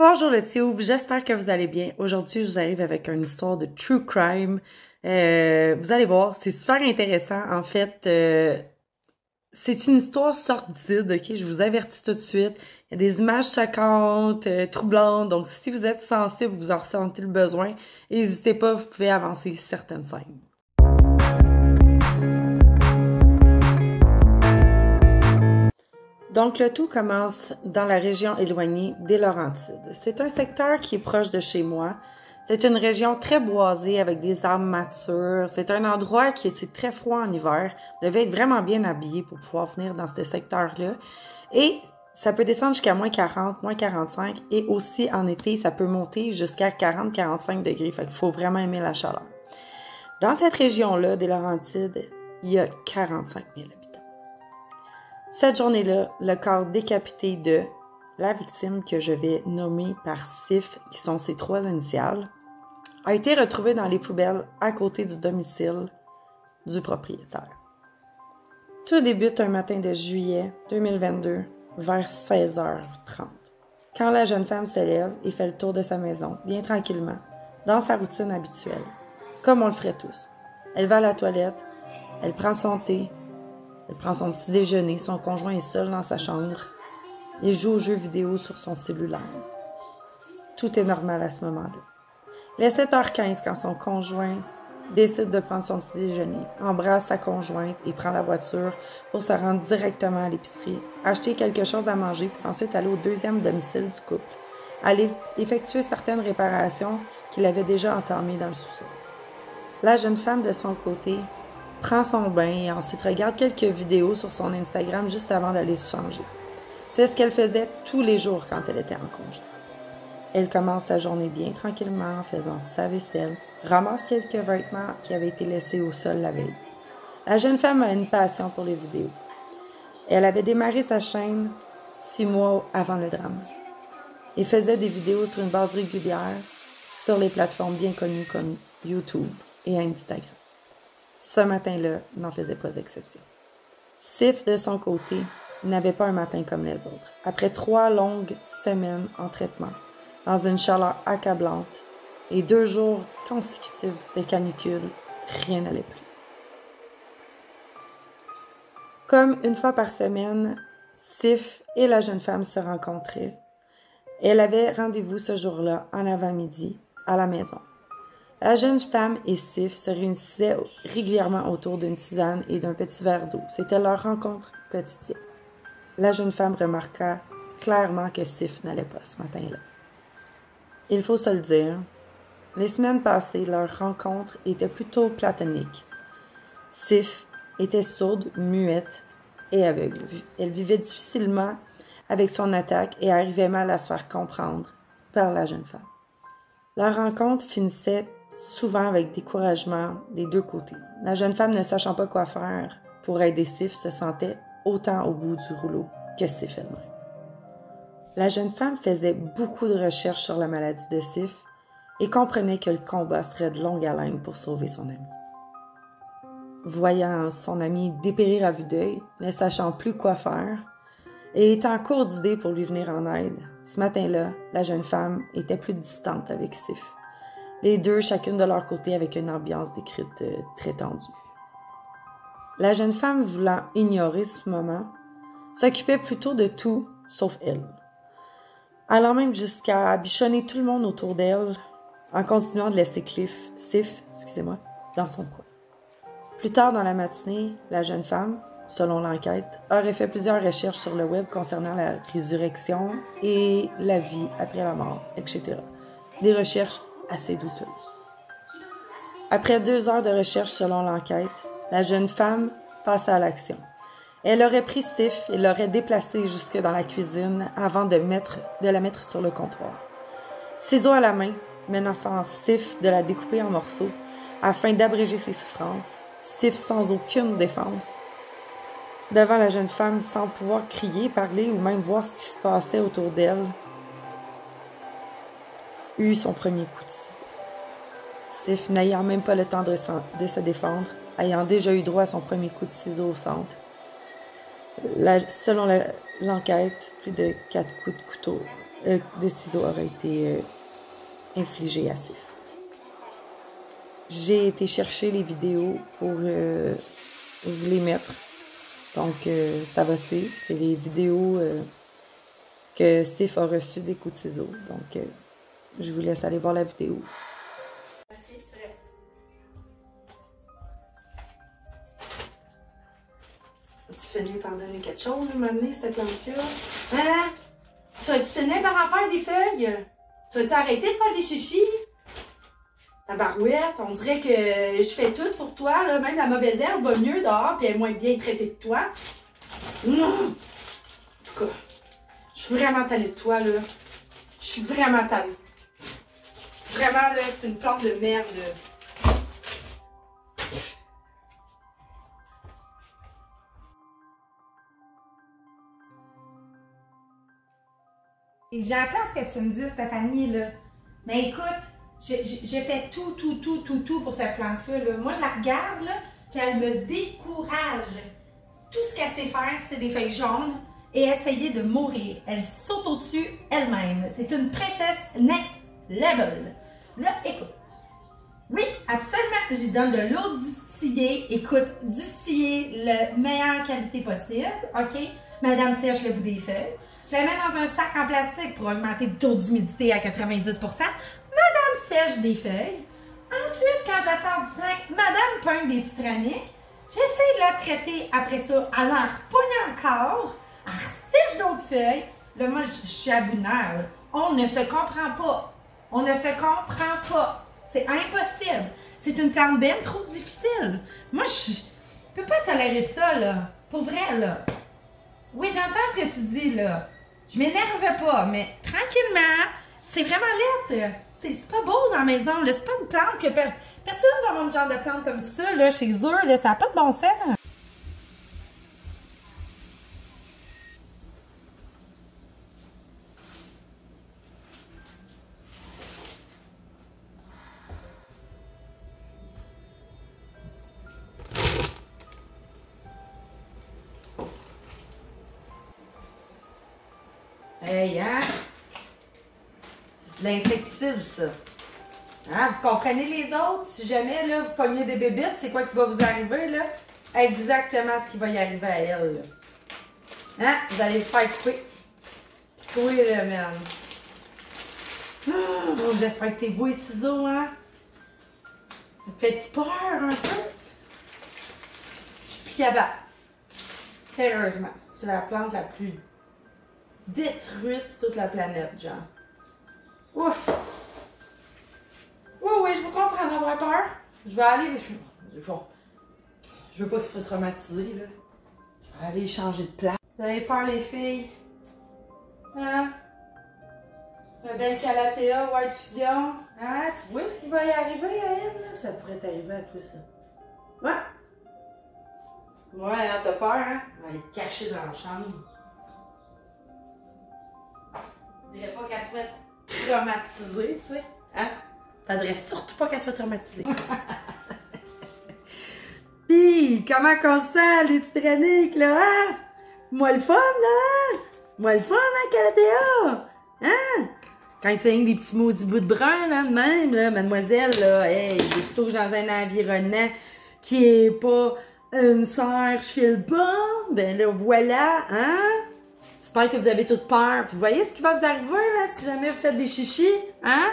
Bonjour le tube, j'espère que vous allez bien. Aujourd'hui, je vous arrive avec une histoire de true crime. Euh, vous allez voir, c'est super intéressant. En fait, euh, c'est une histoire sordide, ok? Je vous avertis tout de suite. Il y a des images choquantes, euh, troublantes. Donc, si vous êtes sensible, vous en ressentez le besoin, n'hésitez pas, vous pouvez avancer certaines scènes. Donc, le tout commence dans la région éloignée des Laurentides. C'est un secteur qui est proche de chez moi. C'est une région très boisée avec des arbres matures. C'est un endroit qui est très froid en hiver. Vous devez être vraiment bien habillé pour pouvoir venir dans ce secteur-là. Et ça peut descendre jusqu'à moins 40, moins 45. Et aussi en été, ça peut monter jusqu'à 40-45 degrés. Fait qu'il faut vraiment aimer la chaleur. Dans cette région-là des Laurentides, il y a 45 000 cette journée-là, le corps décapité de la victime que je vais nommer par SIF, qui sont ses trois initiales, a été retrouvé dans les poubelles à côté du domicile du propriétaire. Tout débute un matin de juillet 2022 vers 16h30, quand la jeune femme se lève et fait le tour de sa maison, bien tranquillement, dans sa routine habituelle, comme on le ferait tous. Elle va à la toilette, elle prend son thé, elle prend son petit déjeuner, son conjoint est seul dans sa chambre. Il joue aux jeux vidéo sur son cellulaire. Tout est normal à ce moment-là. Il est 7h15 quand son conjoint décide de prendre son petit déjeuner, embrasse sa conjointe et prend la voiture pour se rendre directement à l'épicerie, acheter quelque chose à manger pour ensuite aller au deuxième domicile du couple, aller effectuer certaines réparations qu'il avait déjà entamées dans le sous-sol. La jeune femme de son côté prend son bain et ensuite regarde quelques vidéos sur son Instagram juste avant d'aller se changer. C'est ce qu'elle faisait tous les jours quand elle était en congé. Elle commence sa journée bien tranquillement en faisant sa vaisselle, ramasse quelques vêtements qui avaient été laissés au sol la veille. La jeune femme a une passion pour les vidéos. Elle avait démarré sa chaîne six mois avant le drame et faisait des vidéos sur une base régulière sur les plateformes bien connues comme YouTube et Instagram. Ce matin-là n'en faisait pas exception. Sif, de son côté, n'avait pas un matin comme les autres. Après trois longues semaines en traitement, dans une chaleur accablante et deux jours consécutifs de canicule, rien n'allait plus. Comme une fois par semaine, Sif et la jeune femme se rencontraient. Elle avait rendez-vous ce jour-là en avant-midi à la maison. La jeune femme et Sif se réunissaient régulièrement autour d'une tisane et d'un petit verre d'eau. C'était leur rencontre quotidienne. La jeune femme remarqua clairement que Sif n'allait pas ce matin-là. Il faut se le dire, les semaines passées, leur rencontre était plutôt platonique. Sif était sourde, muette et aveugle. Elle vivait difficilement avec son attaque et arrivait mal à se faire comprendre par la jeune femme. Leur rencontre finissait souvent avec découragement des deux côtés. La jeune femme, ne sachant pas quoi faire pour aider Sif, se sentait autant au bout du rouleau que Sif elle-même. La jeune femme faisait beaucoup de recherches sur la maladie de Sif et comprenait que le combat serait de longue haleine pour sauver son ami. Voyant son ami dépérir à vue d'œil, ne sachant plus quoi faire, et étant court d'idées pour lui venir en aide, ce matin-là, la jeune femme était plus distante avec Sif les deux chacune de leur côté avec une ambiance décrite euh, très tendue. La jeune femme voulant ignorer ce moment, s'occupait plutôt de tout sauf elle, allant même jusqu'à bichonner tout le monde autour d'elle en continuant de laisser Cliff, Sif, excusez-moi, dans son coin. Plus tard dans la matinée, la jeune femme, selon l'enquête, aurait fait plusieurs recherches sur le web concernant la résurrection et la vie après la mort, etc. Des recherches assez douteuse. Après deux heures de recherche selon l'enquête, la jeune femme passe à l'action. Elle aurait pris Sif et l'aurait déplacée jusque dans la cuisine avant de, mettre, de la mettre sur le comptoir. Ciseaux à la main, menaçant Sif de la découper en morceaux afin d'abréger ses souffrances, Sif sans aucune défense. Devant la jeune femme sans pouvoir crier, parler ou même voir ce qui se passait autour d'elle, eut son premier coup de ciseau. Sif, n'ayant même pas le temps de, se défendre, ayant déjà eu droit à son premier coup de ciseau au centre. selon l'enquête, plus de quatre coups de couteau euh, de ciseaux aurait été euh, infligé à Sif. J'ai été chercher les vidéos pour euh, vous les mettre. Donc, ça va suivre. C'est les vidéos que Sif a reçues des coups de ciseaux. Donc, je vous laisse aller voir la vidéo. Tu finis par donner quelque chose, m'amener cette plante-là? Hein? Tu vas-tu par en faire des feuilles? Tu vas-tu arrêter de faire des chichis? La barouette, on dirait que je fais tout pour toi, là. Même la mauvaise herbe va mieux dehors, puis elle est moins bien traitée que toi. Non! En tout cas, je suis vraiment tannée de toi, là. Je suis vraiment tannée. Vraiment, là, c'est une plante de merde, Et j'entends ce que tu me dis, Stéphanie, là. Mais écoute, j'ai fait tout, tout, tout, tout, tout pour cette plante-là. Moi, je la regarde, là, puis elle me décourage. Tout ce qu'elle sait faire, c'est des feuilles jaunes et essayer de mourir. Elle saute au-dessus elle-même. C'est une princesse next level. Là, écoute. Oui, absolument. J'y donne de l'eau distillée. Écoute, distillée, la meilleure qualité possible. OK? Madame sèche le bout des feuilles. Je la mets dans un sac en plastique pour augmenter le taux d'humidité à 90% Madame sèche des feuilles. Ensuite, quand je sors du sac, Madame peint des petits J'essaie de la traiter après ça. Elle en repogne encore. Elle sèche d'autres feuilles. Là, moi, je, suis à On ne se comprend pas. On ne se comprend. C'est impossible. C'est une plante bien trop difficile. Moi, je, je peux pas tolérer ça, là. Pour vrai, là. Oui, j'entends ce que tu dis, là. Je m'énerve pas, mais tranquillement, c'est vraiment lettre. C'est pas beau dans la maison, C'est pas une plante que personne va une genre de plante comme ça, là, chez eux, là. Ça n'a pas de bon sens. Hey, hein? C'est de l'insecticide, ça. Hein? Vous comprenez les autres? Si jamais, là, vous pognez des bébites, c'est quoi qui va vous arriver, là? Exactement ce qui va y arriver à elle, là. Hein? Vous allez le faire couper. Puis toi, là, man. Oh, J'espère que t'es voué ciseaux, hein? Ça te fait-tu peur un peu? Je suis plus Sérieusement, c'est la plante la plus détruite toute la planète, genre. Ouf! Oui, oui, je vous comprends d'avoir peur. Je vais aller. Je, bon, je veux pas qu'il soit traumatisé, là. Je vais aller changer de place. Vous avez peur, les filles? Hein? Un bel Calatea White Fusion? Hein? Tu vois ce qui va y arriver à elle? Ça pourrait t'arriver à toi, ça. Ouais. Ouais, hein, t'as peur, hein? On va aller te cacher dans la chambre. Je dirais pas qu'elle soit traumatisée, tu sais. Hein? Faudrait surtout pas qu'elle soit traumatisée. Pis, comment qu'on se sent, les petites là, hein? Moi le fun, là! Moi le fun, hein, Calatea? Hein? Quand tu as des petits maudits bouts de brun, là, de même, là, mademoiselle, là, hey, je suis dans un environnement qui est pas une sœur, je file pas, ben là, voilà, hein? J'espère que vous avez toute peur. Puis vous voyez ce qui va vous arriver, là, si jamais vous faites des chichis, hein?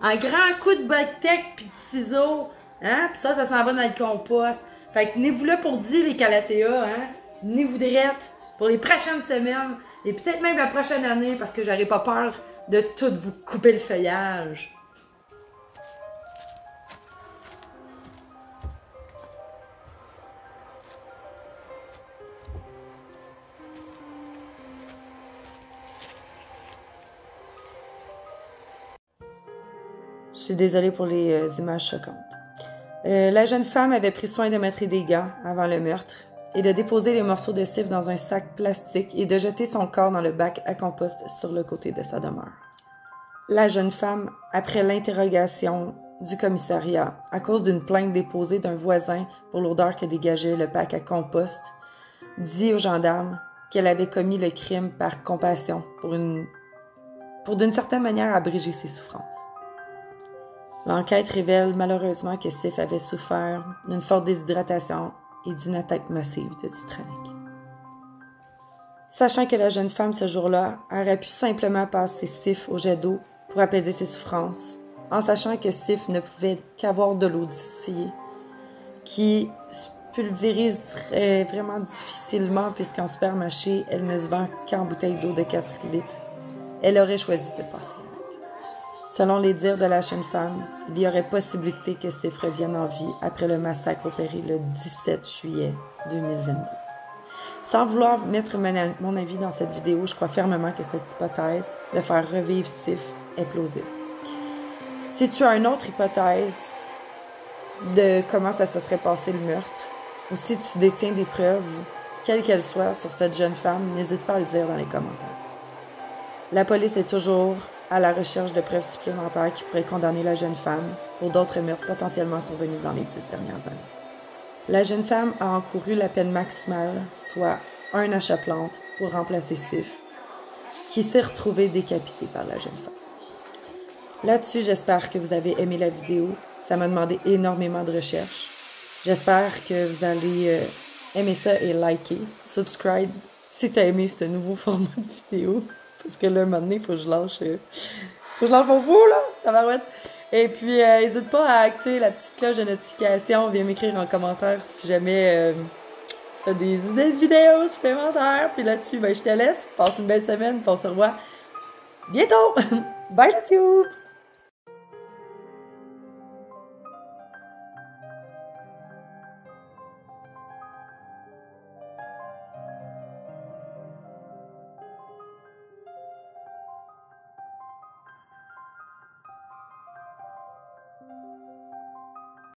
Un grand coup de tech puis de ciseaux, hein? Puis ça, ça s'en va dans le compost. Fait que tenez-vous là pour dire les Calatéas, hein? Tenez-vous direct pour les prochaines semaines et peut-être même la prochaine année parce que j'aurai pas peur de tout vous couper le feuillage. Suis désolée pour les euh, images choquantes. Euh, la jeune femme avait pris soin de mettre des gants avant le meurtre et de déposer les morceaux de cif dans un sac plastique et de jeter son corps dans le bac à compost sur le côté de sa demeure. La jeune femme, après l'interrogation du commissariat, à cause d'une plainte déposée d'un voisin pour l'odeur que dégageait le bac à compost, dit aux gendarmes qu'elle avait commis le crime par compassion pour une pour d'une certaine manière abréger ses souffrances. L'enquête révèle malheureusement que Sif avait souffert d'une forte déshydratation et d'une attaque massive de titranique. Sachant que la jeune femme ce jour-là aurait pu simplement passer Sif au jet d'eau pour apaiser ses souffrances, en sachant que Sif ne pouvait qu'avoir de l'eau distillée, qui pulvériserait vraiment difficilement puisqu'en supermarché, elle ne se vend qu'en bouteille d'eau de 4 litres. Elle aurait choisi de passer Selon les dires de la jeune femme, il y aurait possibilité que Sif revienne en vie après le massacre opéré le 17 juillet 2022. Sans vouloir mettre mon avis dans cette vidéo, je crois fermement que cette hypothèse de faire revivre Sif est plausible. Si tu as une autre hypothèse de comment ça se serait passé le meurtre, ou si tu détiens des preuves, quelles qu'elles soient, sur cette jeune femme, n'hésite pas à le dire dans les commentaires. La police est toujours à la recherche de preuves supplémentaires qui pourraient condamner la jeune femme pour d'autres meurtres potentiellement survenus dans les dix dernières années. La jeune femme a encouru la peine maximale, soit un achat plante, pour remplacer Sif, qui s'est retrouvé décapité par la jeune femme. Là-dessus, j'espère que vous avez aimé la vidéo. Ça m'a demandé énormément de recherche. J'espère que vous allez euh, aimer ça et liker, subscribe si tu as aimé ce nouveau format de vidéo. Parce que là, un moment donné, il faut que je lâche. Euh, faut que je lâche mon fou, là, tabarouette. Et puis, n'hésite euh, pas à activer la petite cloche de notification. Viens m'écrire en commentaire si jamais tu as des idées de vidéos supplémentaires. Puis là-dessus, ben, je te laisse. Passe une belle semaine. Puis on se revoit bientôt. Bye, YouTube!